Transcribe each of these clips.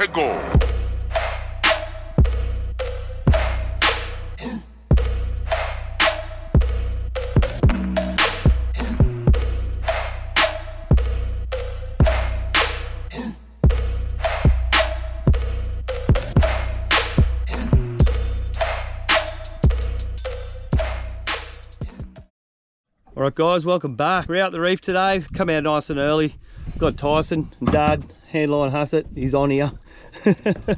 to go. All right, guys, welcome back. We're out the reef today. Come out nice and early. Got Tyson and Dad, Handline Hassett. He's on here.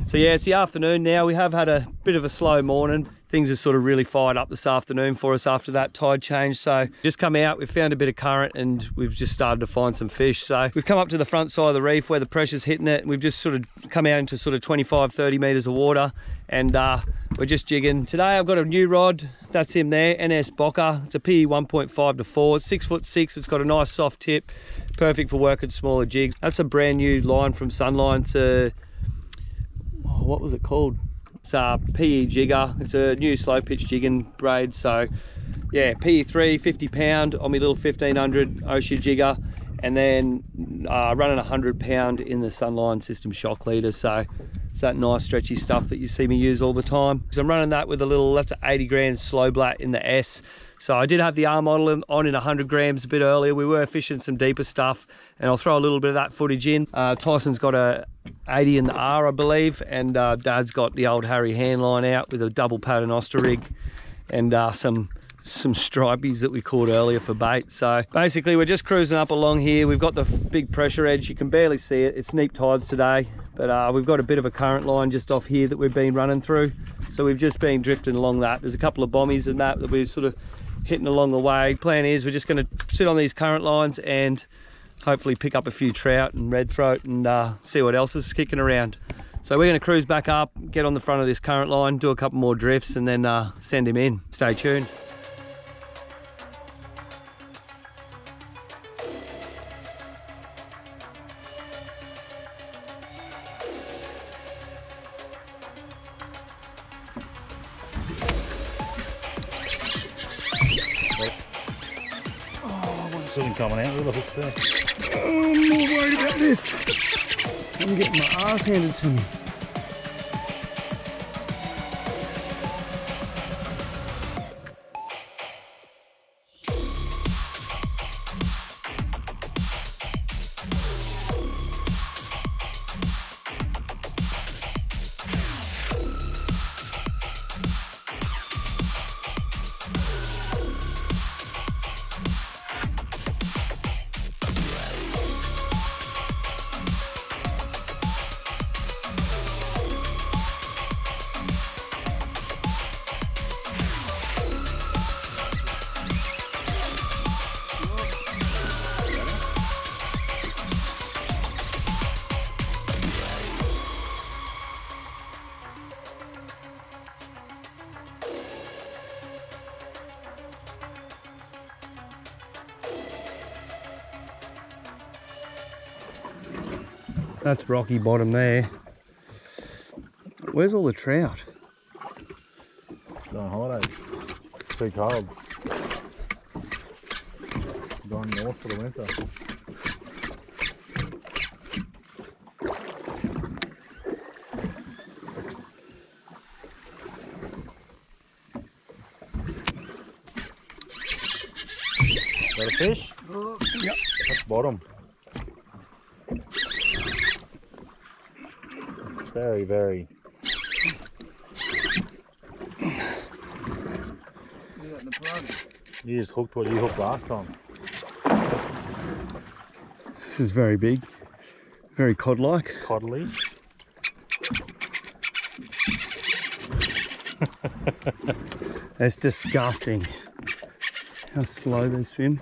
so yeah, it's the afternoon now. We have had a bit of a slow morning. Things are sort of really fired up this afternoon for us after that tide change. So just come out, we've found a bit of current and we've just started to find some fish. So we've come up to the front side of the reef where the pressure's hitting it. We've just sort of come out into sort of 25, 30 meters of water and uh, we're just jigging. Today I've got a new rod. That's him there, NS Bocker. It's a PE 1.5 to 4. It's six foot six. It's got a nice soft tip. Perfect for working smaller jigs. That's a brand new line from Sunline. A, oh, what was it called? It's a PE jigger. It's a new slow pitch jigging braid. So yeah, PE3, 50 pound on my little 1500 Ocea jigger. And then uh, running 100 pound in the Sunline system shock leader. So it's that nice stretchy stuff that you see me use all the time. So I'm running that with a little, that's an 80 grand slow blatt in the S. So I did have the R model on in 100 grams a bit earlier. We were fishing some deeper stuff and I'll throw a little bit of that footage in. Uh, Tyson's got a 80 in the R, I believe, and uh, Dad's got the old Harry handline out with a double paternoster rig and uh, some some stripies that we caught earlier for bait. So basically we're just cruising up along here. We've got the big pressure edge. You can barely see it. It's neap tides today, but uh, we've got a bit of a current line just off here that we've been running through. So we've just been drifting along that. There's a couple of bombies and that that we're sort of hitting along the way. Plan is we're just gonna sit on these current lines and hopefully pick up a few trout and red throat and uh, see what else is kicking around. So we're going to cruise back up, get on the front of this current line, do a couple more drifts and then uh, send him in. Stay tuned. Something coming out hooks there. Oh, I'm more worried about this. I'm getting my ass handed to me. That's rocky bottom there. Where's all the trout? Going holidays. Too cold. Going north for the winter. Got a fish? Yep. That's bottom. Very, very. You just hooked what you hooked last time. This is very big. Very cod-like. Coddly. That's disgusting. How slow they swim.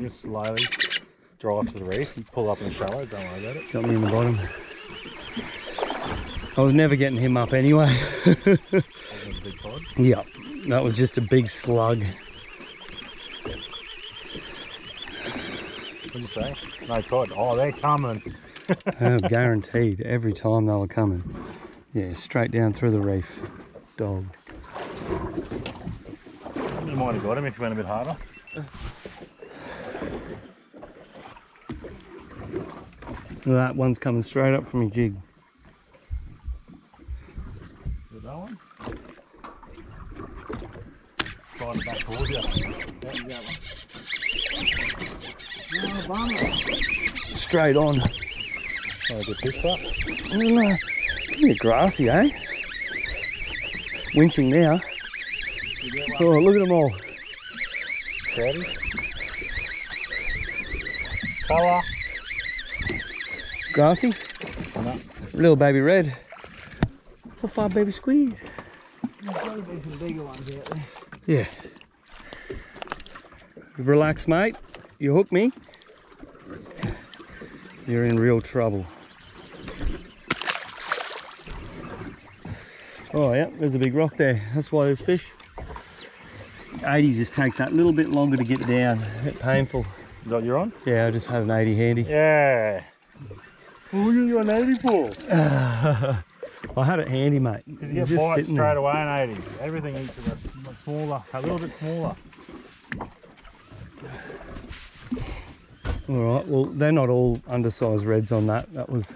You just slowly drive to the reef. You pull up in the shallow, don't worry about it. Got me in the bottom. I was never getting him up anyway. That's a big cod. yep, that was just a big slug. What do you say? No cod. Oh, they're coming. Oh, guaranteed. Every time they were coming. Yeah, straight down through the reef. Dog. You might have got him if you went a bit harder. Uh, That one's coming straight up from your jig. Is that one? Trying to back towards you. Yeah, you got one. No, bummer. Straight on. Oh, good fish. Mm, a bit grassy, eh? Winching now. You get one. Oh, look at them all. Ready? Colour. Grassy. No. Little baby red. For five baby squeeze. There's got to be some bigger ones out there. Yeah. Relax, mate. You hook me. You're in real trouble. Oh yeah, there's a big rock there. That's why there's fish. 80 just takes that little bit longer to get down. A bit painful. Is that you're on? Yeah, I just had an 80 handy. Yeah. Are you on 80 for? I had it handy, mate. You get bites straight there. away in 80. Everything eats a smaller, a little bit smaller. All right, well, they're not all undersized reds on that. That was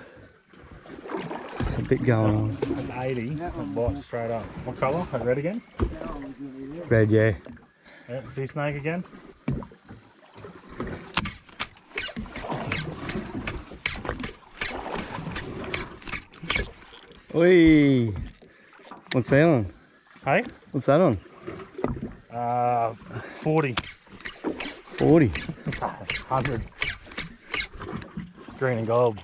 a bit going on. At 80, That it one bites straight up. What colour? That red again? That one was gonna be there. Red, yeah. Yeah, sea snake again? Oi! What's that on? Hey? What's that on? Uh, 40. 40. 100. Green and gold.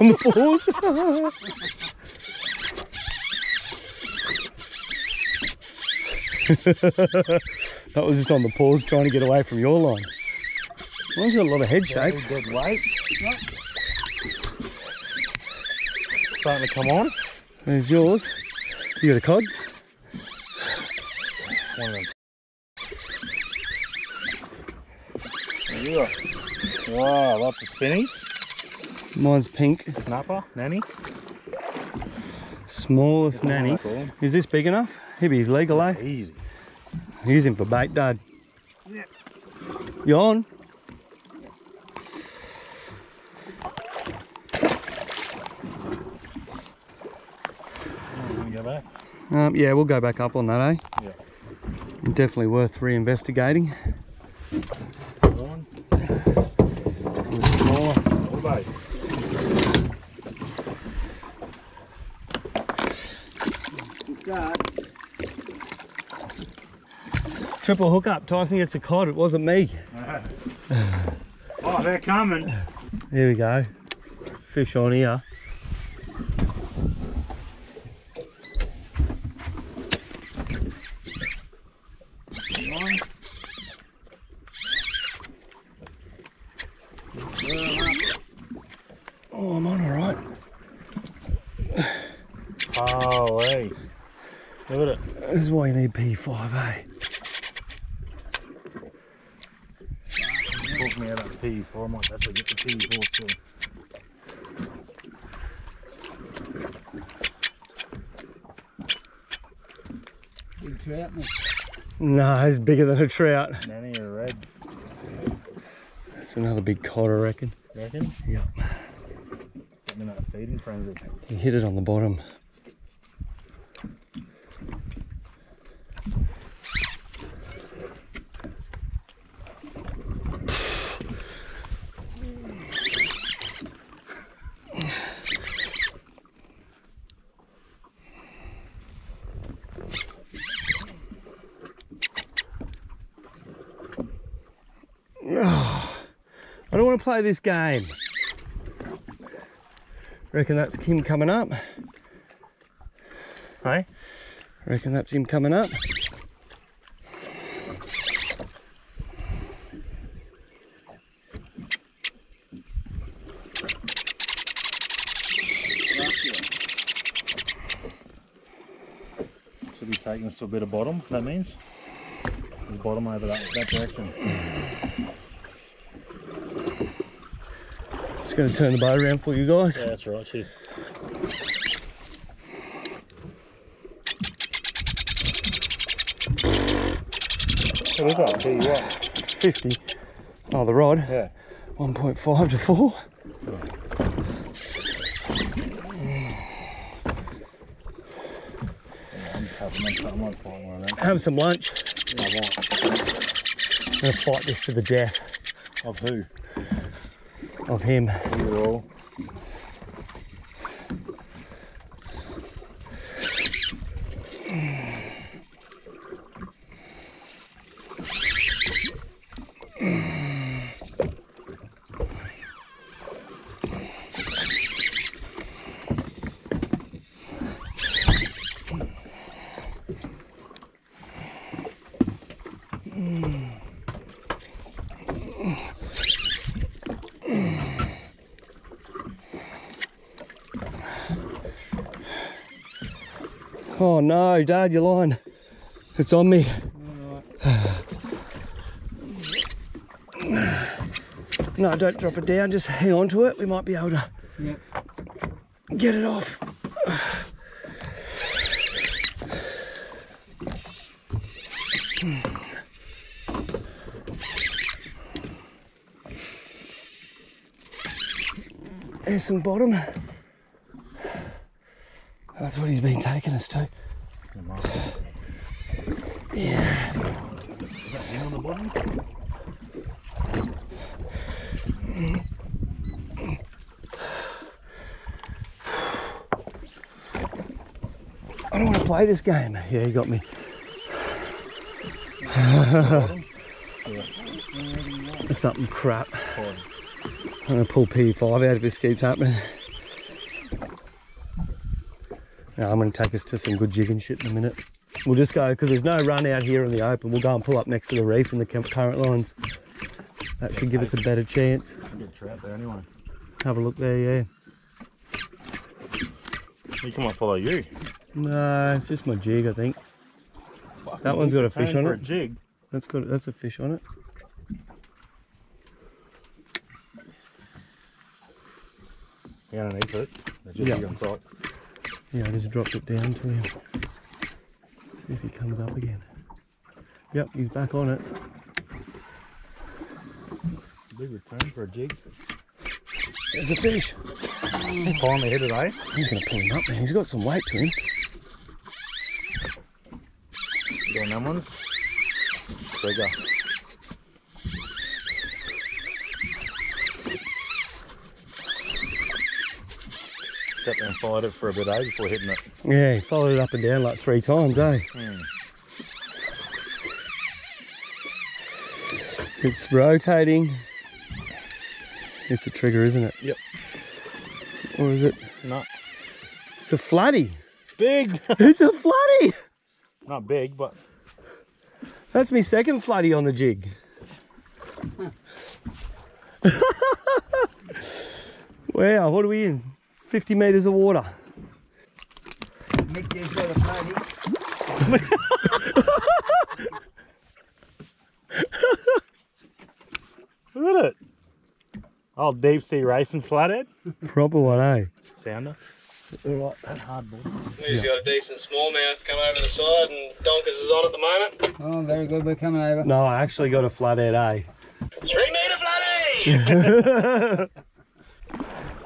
on the paws. that was just on the paws trying to get away from your line. Mine's got a lot of head shakes. Dead weight. Starting to come on. There's yours. You got a cod? One of them. Yeah. Wow, lots of spinnies. Mine's pink. Snapper, nanny. Smallest nanny. Cool. Is this big enough? He'd be legal, eh? Easy. Use him for bait, Dad. Yeah. You on? Oh, gonna go back. Um, yeah, we'll go back up on that, eh? Yeah. Definitely worth reinvestigating. One. A little smaller. All bait. Good start. Triple hookup. Tyson gets a cod. It wasn't me. oh, they're coming. Here we go. Fish on here. One. Oh, I'm on all right. Holy. Look at it. This is why you need P5, eh? Talk me out of P4. I might have to get the P4 too. Big trout. mate. No, it's bigger than a trout. Nanny or red, It's another big cod, I reckon. you reckon? Yep. Getting in that feeding frenzy. He hit it on the bottom. I don't want to play this game. Reckon that's Kim coming up. Hey? Reckon that's him coming up. Should be taking us to a bit of bottom, that means. There's bottom over that, that direction. Just going to turn the boat around for you guys. Yeah, that's right, cheers. What is that? Tell you what. 50. Oh, the rod. Yeah. 1.5 to 4. Having one. I might find one of them. Have some lunch. Yeah, I'm gonna fight this to the death Of who? Of him. You all. Oh no, Dad, you're lying. It's on me. No, don't drop it down. Just hang on to it. We might be able to Yep. get it off. There's some bottom. That's what he's been taking us to. Yeah. On the bottom? I don't want to play this game. Yeah, you got me. It's something crap. I'm gonna pull P5 out if this keeps happening. Now I'm gonna take us to some good jigging shit in a minute. We'll just go because there's no run out here in the open. We'll go and pull up next to the reef and the current lines. That should give us a better chance. Trout there anyway. Have a look there, yeah. He come up follow you. No, it's just my jig, I think. That one's got a fish on it. A jig. That's got that's a fish on it. Yeah, underneath it. Just Yeah. on top. Yeah, I just dropped it down to him. See if he comes up again. Yep, he's back on it. Big return for a jig. There's a fish. Finally hit it, eh? He's gonna pull him up, man. He's got some weight to him. You doing them ones? Bigger. There and followed it for a bit, eh, before hitting it. Yeah, he followed it up and down like three times, eh? Hmm. It's rotating. It's a trigger, isn't it? Yep. Or is it? Not It's a flatty. big. It's a flatty. Not big, but That's my second flatty on the jig. wow, what are we in? 50 metres of water. Nick just got a party. look at it. Oh, deep sea racing flathead. Proper one, eh? Sounder. Alright. That hardboard. He's got a decent smallmouth come over the side and Donkers is on at the moment. Oh, very good. We're coming over. No, I actually got a flathead, eh? Three metre flatty!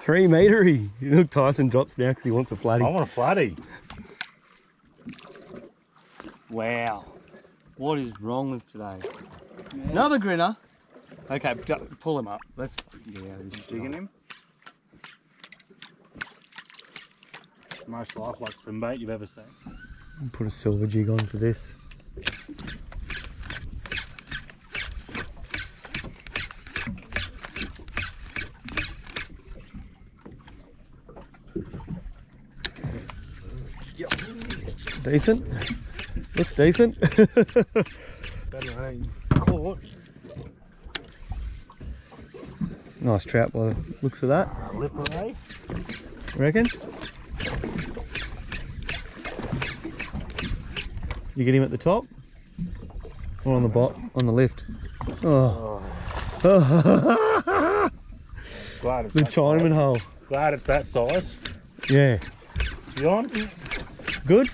Three metre. Look, Tyson drops now because he wants a flatty. I want a flatty. Wow. What is wrong with today? Another grinner. Okay, pull him up. Let's get out of this. Jigging him. Most lifelike swim bait you've ever seen. Put a silver jig on for this. Decent. Looks decent. Nice trout by the looks of that. Reckon? You get him at the top? Or on the bot on the left? Oh. Glad it's the Chinaman hole. Glad it's that size. Yeah. You on? Good?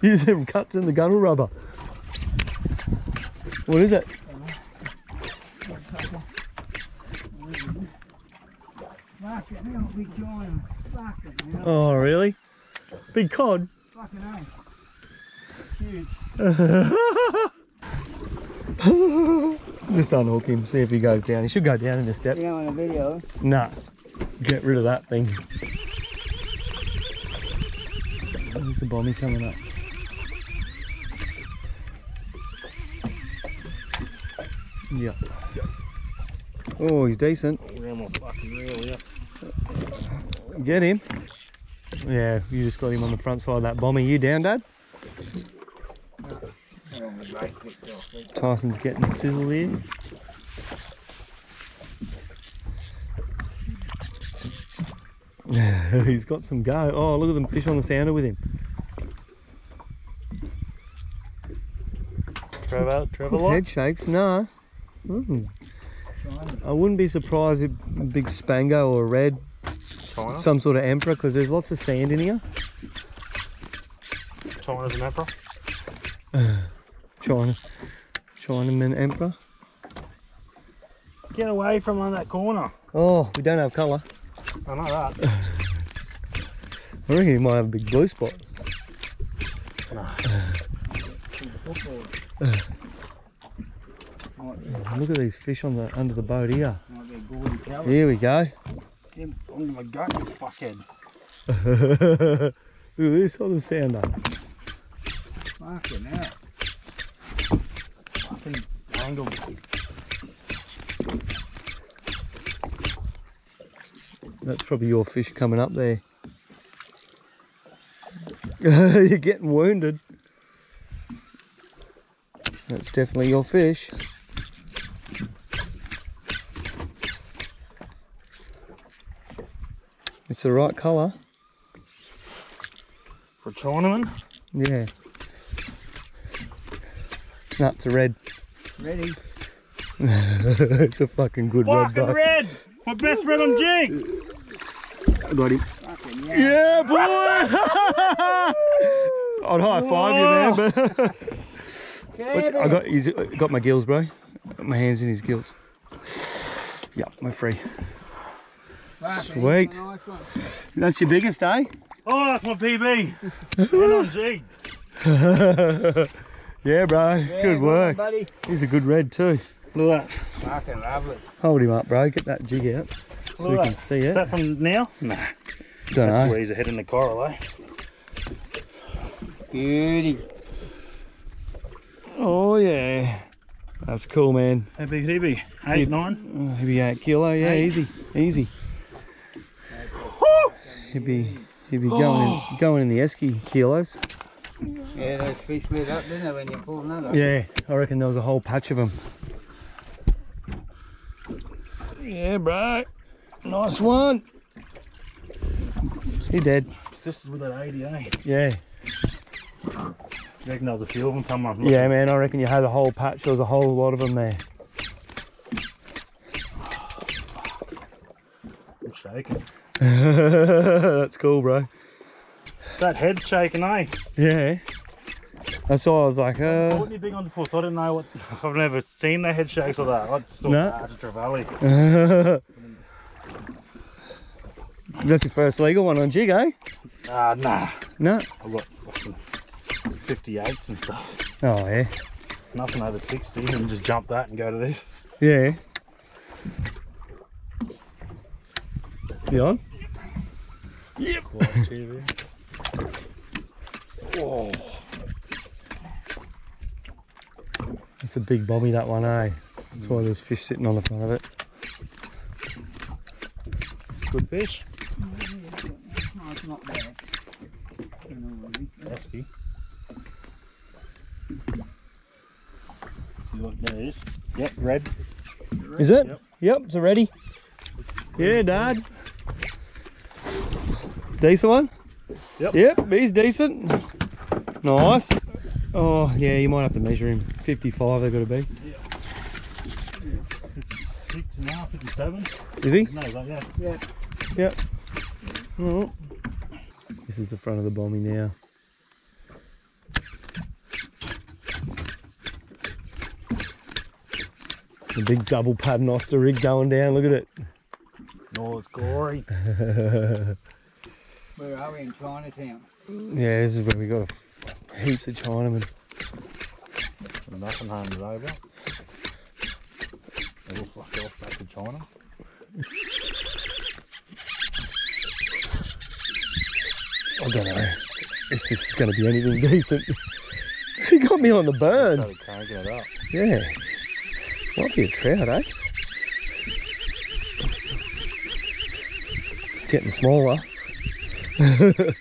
Use them cuts in the gunnel rubber. What is it? Fuck it, now, big giant. Fuck it, now. Oh, really? Big cod. Fucking. Huge. Just unhook him, see if he goes down. He should go down in a step. You a video. Nah, get rid of that thing. There's a bommy coming up. Yeah. Oh, he's decent. Ram my fucking reel, yeah. Get him. Yeah, you just got him on the front side of that bomber. You down, Dad? Tyson's getting the sizzle here. He's got some go. Oh, look at them fish on the sounder with him. Trevor, Trevor? Head shakes, nah. Mm. I wouldn't be surprised if a big spango or a red, China. some sort of emperor, because there's lots of sand in here. China's an emperor. China, Chinaman emperor. Get away from on that corner. Oh, we don't have colour. I know that. I reckon he might have a big blue spot. Oh, look at these fish on the under the boat here. Might be a gaudy colour. Here we go. Get under my gut, you fuckhead. Look at this on the sounder. Fucking hell. Fucking angle. That's probably your fish coming up there. You're getting wounded. That's definitely your fish. It's the right colour. For a Chinaman. Yeah. No, it's a red. Ready? it's a fucking good red Fucking buck. red! My best red on jig! I got him. Fucking yeah. Yeah, boy! I'd high five you, man. But What's- I got he's got my gills, bro. Got my hands in his gills. Yeah, we're free. Sweet. Nice. That's your biggest, eh? Oh, that's my PB. jig. yeah, bro. Yeah, good work. buddy. He's a good red too. Look at that. Fucking lovely. Hold him up, bro. Get that jig out so Look we at can that. see Is it. that from now? Nah. Don't That's know. where he's ahead in the coral, eh? Beauty. Oh yeah, that's cool, man. How big could he be? Eight, He'd- nine? Oh, he'd be eight kilo. Yeah, Eight. easy, easy. He'd be he'd be going in, going in the esky kilos. Yeah, those fish lit up, didn't they, when you pulled another? Yeah, I reckon there was a whole patch of them. Yeah, bro. Nice one. He dead. This is with that 80, eh? Yeah. You reckon there was a few of them come on? Yeah, man. I reckon you had a whole patch. There was a whole lot of them there. I'm shaking. That's cool, bro. That head's shaking, eh? Yeah. That's why I was like, I uh. wouldn't be big on the foot. I didn't know what. I've never seen the head shakes like that. I just thought that's a trevally. That's your first legal one on jig, eh? Ah, nah. No. I've got fucking 58s and stuff. Oh yeah. Nothing over 60 and just jump that and go to this. Yeah. You on? Quite TV. Oh, It's a big bommy that one, eh? That's why there's fish sitting on the front of it. good fish. No, it's not bad. You know, really. Pesky. See what there is. Yep, red. Is it? Yep. Yep, it's a ready. Yeah, Dad. Decent one? Yep. Yep, he's decent. Nice. Oh, yeah, you might have to measure him. 55 they've got to be. Yeah. 56 now, 57. Is he? No, like, that. Yeah. Yep. Oh. This is the front of the bommy now. The big double paternoster rig going down, look at it. Oh, it's gory. Where are we in Chinatown? Yeah, this is where we got heaps of Chinamen. The nothing home is over. They all fucked off back to China. I don't know if this is going to be anything decent. he got me on the burn. Started cranking it up. Yeah. Might be a trout, eh? It's getting smaller. Rowdy.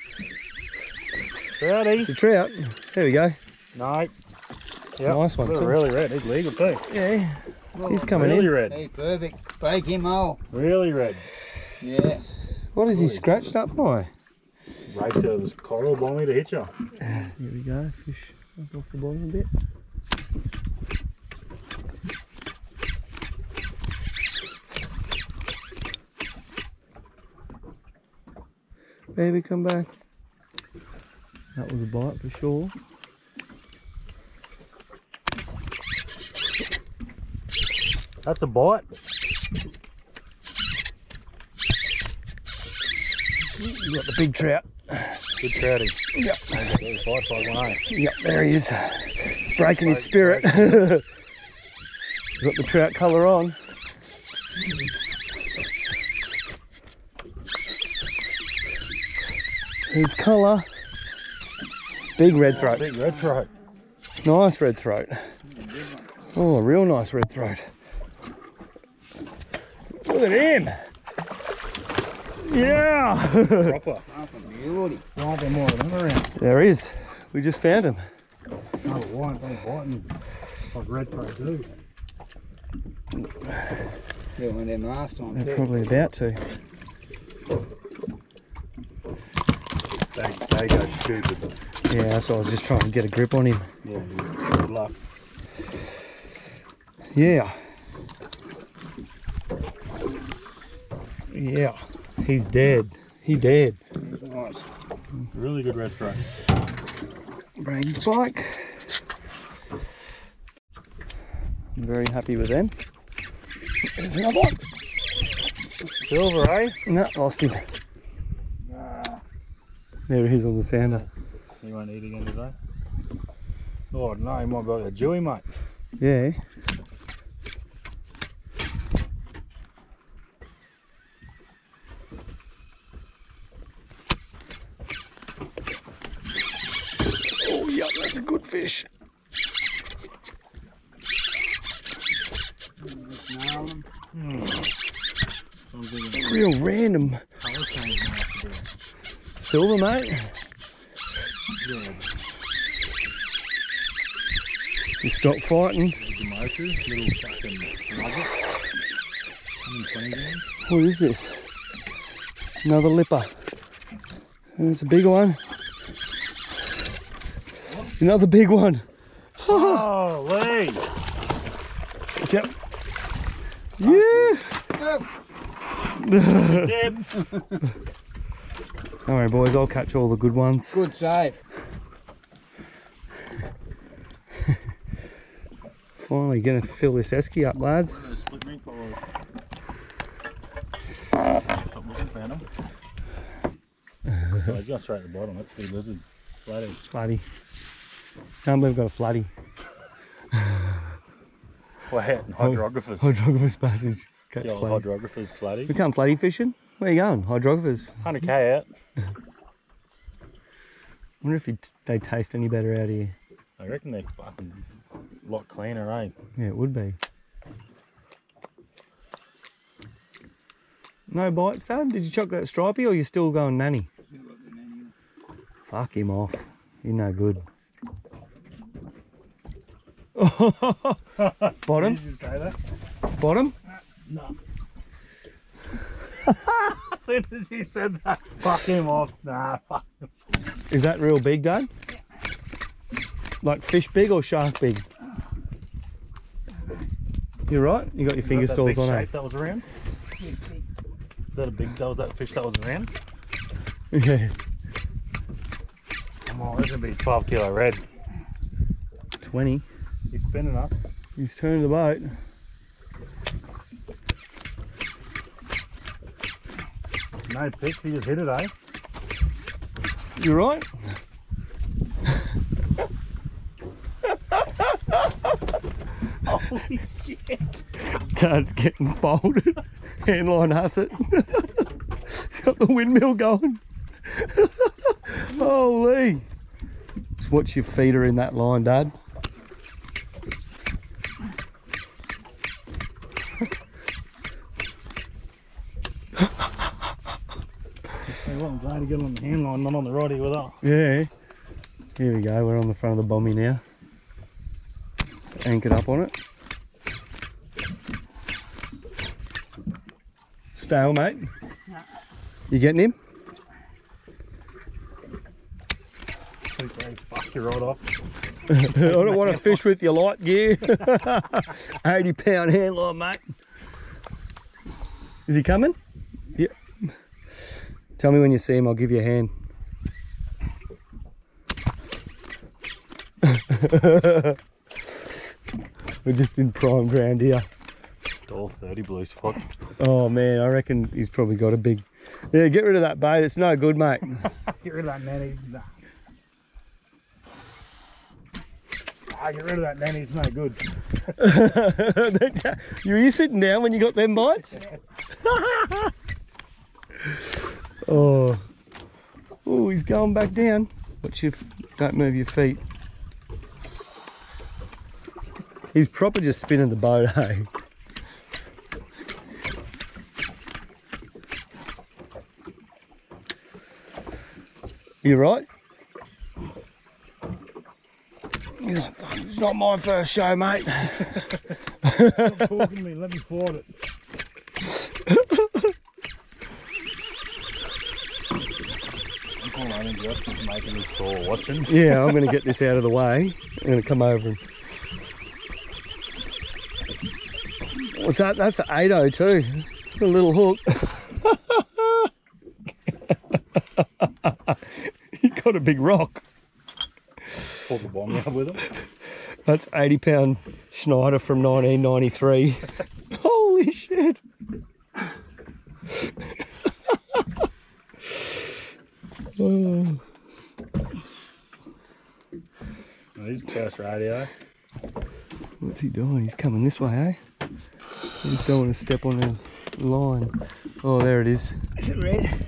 It's a trout. There we go. No. Yep. Nice one, Look, too. Really red. He's legal too. Yeah. He's coming really in. red. Hey, perfect. Break him all. Really red. Yeah. What is he scratched up by? Race out of this coral bomb to hit you. Here we go. Fish up off the bottom a bit. Baby, come back. That was a bite for sure. That's a bite. You got the big trout. Good trouty. Yep. Five, five, one, eight. Yep, there he is. Breaking his spirit. got the trout colour on. His colour. Big red throat. Big red throat. Nice red throat. Oh, a real nice red throat. Look at him. Yeah. Proper. That's a beauty. Why there more of them around? there he is. We just found him. No, why aren't they biting? Like red throat do. Yeah, one of them last time They're too. probably about to. They, they go stupid. Yeah, that's why I was just trying to get a grip on him. Yeah, good luck. Yeah. Yeah. He's dead. He dead. Nice. Really good red throat. Brady's bike. I'm very happy with them. There's another one. Silver, eh? No, lost him. There he is on the sander. He won't eat again today. Oh no, he might be like a Jewy, mate. Yeah. Oh, yeah, that's a good fish. Nail 'em. I'm thinking Real random colour change might have to do. Silver, mate. Yeah, You stop fighting. the motors, little fucking nugget. In 20 grams. What is this? Another lipper. There's a big one. Another big one. Holy! Yep. Yeah. Don't worry, boys. I'll catch all the good ones. Good save. Finally gonna fill this esky up, lads. Split me for. Stop looking, found him. oh, just right at the bottom, that's the lizard. Flatty. Flatty. Can't believe I've got a flatty. Flat, hydrographers. Hydrographer's passage. Catch The old flatties. hydrographers flatty. We come flatty fishing. Where you going? Hydrographers. 100k out. wonder if they taste any better out here. I reckon they're fucking a lot cleaner, eh? Yeah, it would be. No bites, Dad? Did you chuck that stripey or you still going nanny? Fuck him off. You're no good. Bottom? Did you say that? Bottom? No. As soon as you said that, fuck him off. Nah, fuck him. Is that real big, Dad? Like fish big or shark big? You're right. You got your finger that stalls on eh? it. that was around? Is that a big, that was that fish that was around? it. Yeah. Come on, this would be 12 kilo red. 20. He's spinning us. He's turning the boat. No pick, he just hit it, eh? You right? Holy shit. Dad's getting folded. Handline has it. Got the windmill going. Holy. Just watch your feeder in that line, Dad. Hey, well, I'm glad to get on the hand line, not on the roddy with us. Yeah. Here we go. We're on the front of the bommy now. Anchored up on it. Stale, mate. You getting him? Fuck your rod off. I don't want to fish with your light gear. 80 pound handline, mate. Is he coming? Yep. Tell me when you see him, I'll give you a hand. We're just in prime ground here. All 30 blue spot. Oh man, I reckon he's probably got a big. Yeah, get rid of that bait. It's no good, mate. Get rid of that nanny. Nah. Ah, get rid of that nanny, it's no good. Were you sitting down when you got them bites? oh. Oh, he's going back down. Watch your, don't move your feet. He's probably just spinning the boat, hey? Eh? You right? He's like, "Fuck, it's not my first show, mate. Stop talking to me, let me float it. I'm calling on him just making me sore watching. Yeah, I'm going to get this out of the way. I'm going to come over and. What's that? That's an 80 too. A little hook. he got a big rock. Pull the bomb out with him. That's 80 pound Schneider from 1993. Holy shit. oh. He's first radio. What's he doing? He's coming this way, eh? He don't want to step on the line. Oh, there it is. Is it red?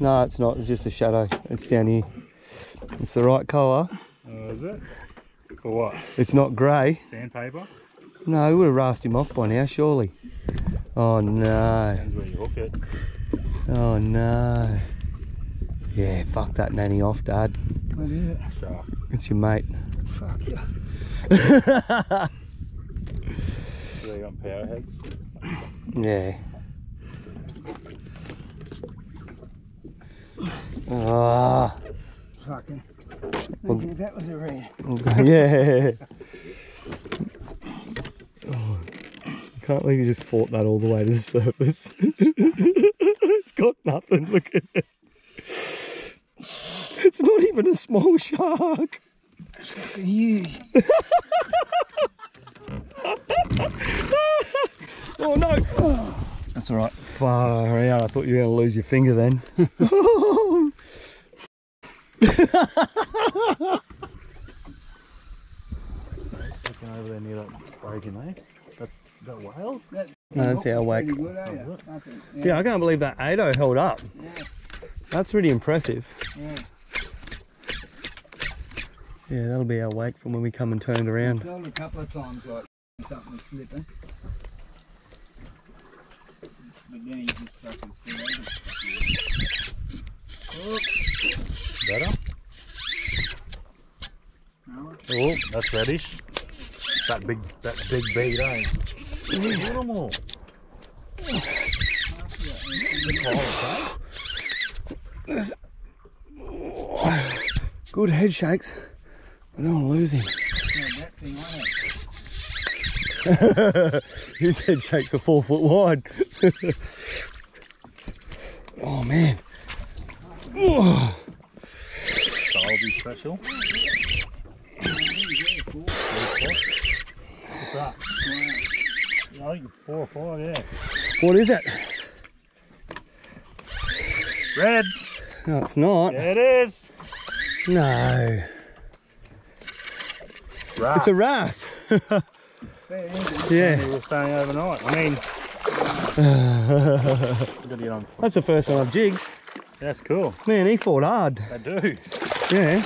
No, it's not. It's just a shadow. It's down here. It's the right colour. Oh, is it? For what? It's not grey. Sandpaper? No, we would have rasped him off by now, surely. Oh no. Depends where you hook it. Oh no. Yeah, fuck that nanny off, Dad. What is it? Shark. It's your mate. Fuck yeah. So they got power heads. Yeah. Ah, Fucking. Well- Okay, that was a red. okay, yeah. Oh, can't believe you just fought that all the way to the surface. it's got nothing. Look at it. It's not even a small shark. Fucking huge. Oh no! That's all right. Far out. I thought you were going to lose your finger then. Looking over there near that breaking, eh? That, that whale? That, No, that's our whack. Good, eh? Is it? Fucking, yeah, I can't believe that Ado held up. Yeah. That's really impressive. yeah. Yeah, that'll be our wake from when we come and turn it around. Told a couple of times like something was slipping. But then he just fucking threw it. Better? Oh, that's reddish. That big, that big bead, eh? Look at them all. Good head shakes. I don't want to lose him. no, that thing on it. His head shakes are four foot wide. oh man. Oh, That'll be special. What's that? I think four or five, yeah. what is it? Red. No, it's not. Yeah, it is. No. It's a wrasse. Fair dinkum. yeah. We were staying overnight. I mean, gotta get on. That's the first one I've jigged. That's cool. Man, he fought hard. They do. Yeah.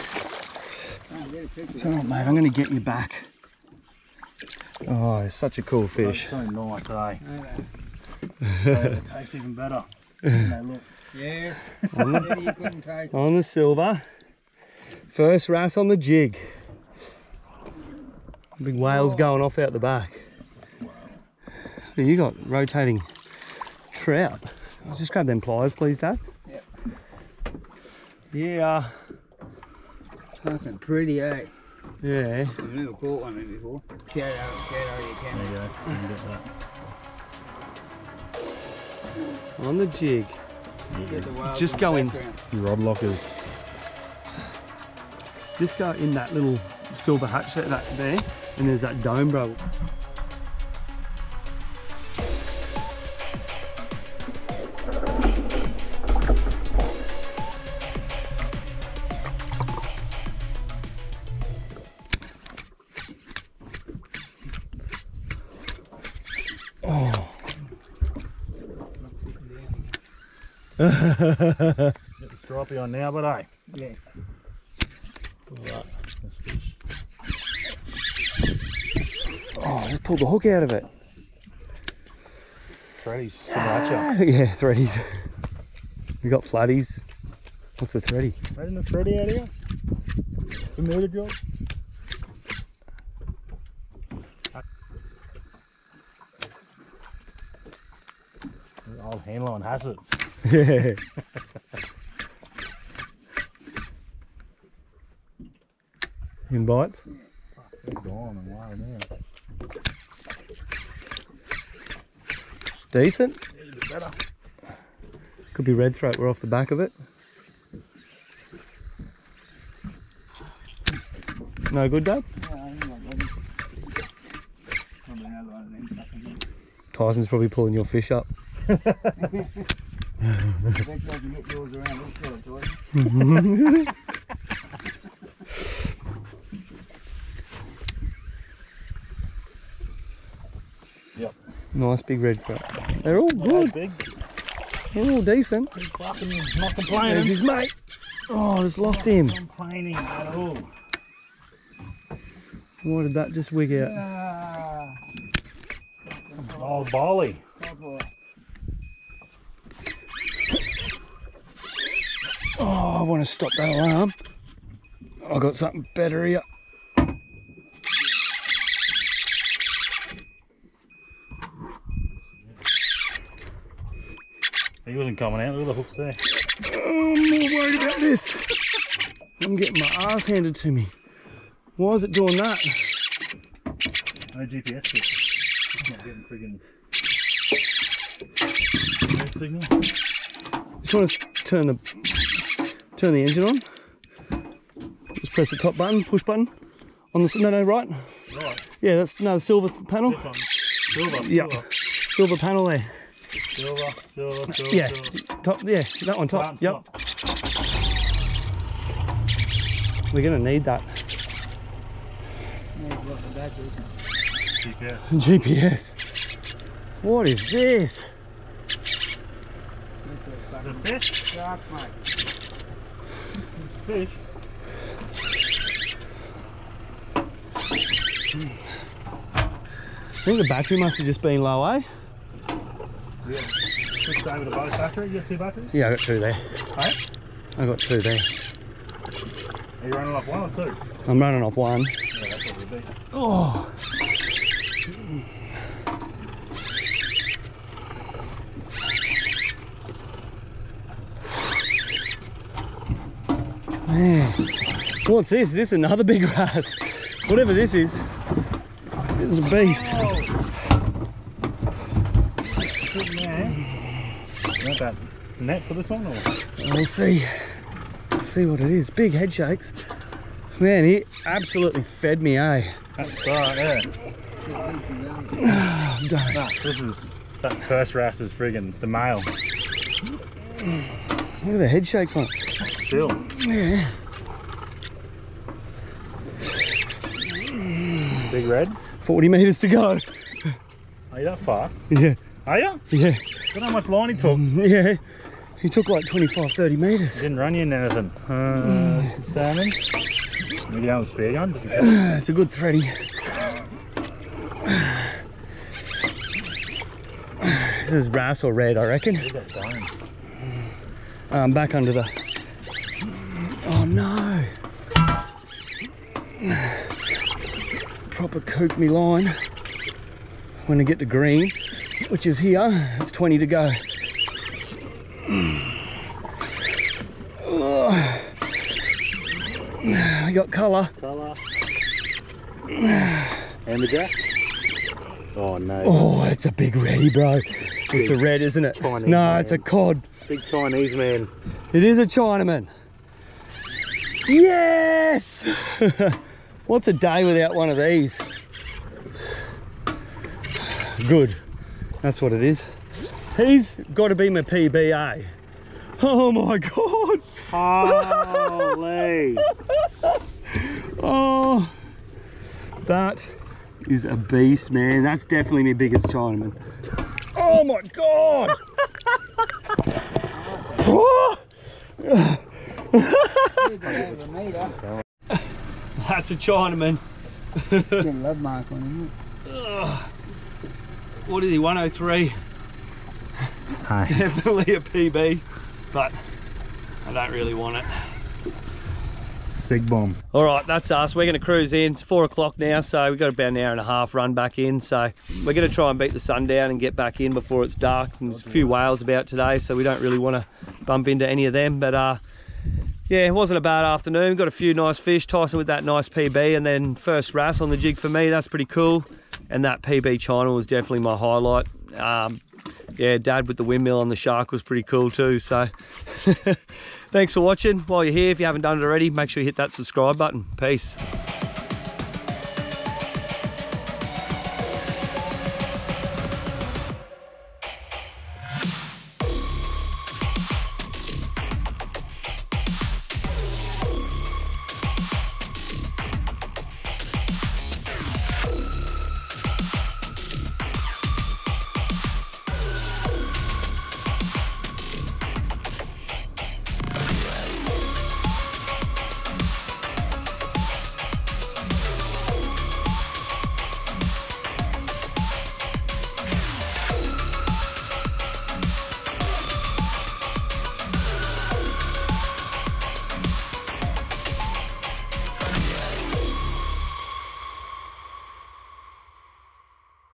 Can't get a picture. So, mate, I'm going to get you back. Oh, it's such a cool fish. So nice, eh? Okay. it tastes even better. they look. Yes. On the, Then you couldn't take on the silver. First wrasse on the jig. Big whales going off out the back. What you got? Rotating trout. Just grab them pliers, please, Dad. Yep. Yeah. fucking pretty, eh? Yeah. I've never caught one of them before. Shadow, shadow, you There can. you go. You can get that. On the jig. Get the Just in go the in. Your rod lockers. Just go in that little silver hatch that, that there, and there's that dome, bro. Get the stripey on now, but eh? Yeah. Alright, this Oh, just pulled the hook out of it. Freddy's sriracha. Ah, yeah, threadies. We got flatties. What's a thready? Imagine a Freddy out here. Bermuda job. Old handline has it. Yeah. In bites? They're gone and wild now. Decent. Could be red throat. We're off the back of it. No good, Dad? Yeah, I think I've got them. Probably another one of them fucking Tyson's probably pulling your fish up. I bet I can get yours around this side, Jordan. Nice big red throat. They're all good. They're all decent. He's not There's his mate. Oh, I just lost him. Not complaining at all. Why did that just wig out? Ah, Oh, Bali. Oh, I want to stop that alarm. I got something better here. Wasn't coming out. Look at the hooks there. Oh, I'm more worried about this. I'm getting my ass handed to me. Why is it doing that? No GPS kit. It's not getting friggin' signal. Just want to turn the turn the engine on. Just press the top button, push button on the no no right. Right. Yeah, that's no silver panel. Silver. Yeah, silver panel there. Silver. Silver. Silver. Yeah, silver. top. Yeah, that one top. Can't Yep, stop. we're gonna need that Yeah, you've got the battery. GPS. GPS. What is this? That's a The fucking fish. shark, mate. It's fish. I think the battery must have just been low, eh? Yeah. Switched over to both battery. You got two batteries? Yeah, I got two there. Hey? I got two there. Are you running off one or two? I'm running off one. Yeah, that's what be. Oh. Man, what's this? Is this another big wrasse? Whatever this is, it's a beast. Oh. Good man. That net for this one or? We'll see. See what it is. Big head shakes. Man, he absolutely fed me, eh? That's right, yeah. I'm done. Nah, this is that first wrasse is friggin' the male. Look at the head shakes on it. Still. Yeah. Big red. 40 metres to go. Are you that far? Yeah, Are you? yeah, Don't how much line he took. yeah. He took like 25, 30 metres. Didn't run you in anything. Uh, salmon. Maybe down the spear gun. In. It's a good thready. This is brass or red, I reckon. Look at that giant. Um, back under the. Oh no! Proper cook me line. When I get to green, which is here, it's 20 to go. Ugh. I got colour. Colour. and the jack. Oh no. Oh, it's a big reddy, bro. It's a red, isn't it? Chinese no, man. it's a cod. Big Chinese man. It is a Chinaman. Yes! What's a day without one of these? Good. That's what it is. He's got to be my PBA. Oh my god! Holy. Oh, that is a beast, man. That's definitely my biggest Chinaman. Oh my god! Oh, You got over a metre. that's a Chinaman. Get a love mark on him. Ugh. What is he? 103. Hi. Definitely a PB, but I don't really want it. Sig bomb. All right, that's us. We're going to cruise in. It's four o'clock now, so we've got about an hour and a half run back in. So we're going to try and beat the sun down and get back in before it's dark. And there's a few whales about today, so we don't really want to bump into any of them. But uh, yeah, it wasn't a bad afternoon. Got a few nice fish. Tyson with that nice PB, and then first wrasse on the jig for me. That's pretty cool. And that PB China was definitely my highlight. Um, yeah, Dad with the windmill on the shark was pretty cool too. So thanks for watching. While you're here, if you haven't done it already, make sure you hit that subscribe button. Peace.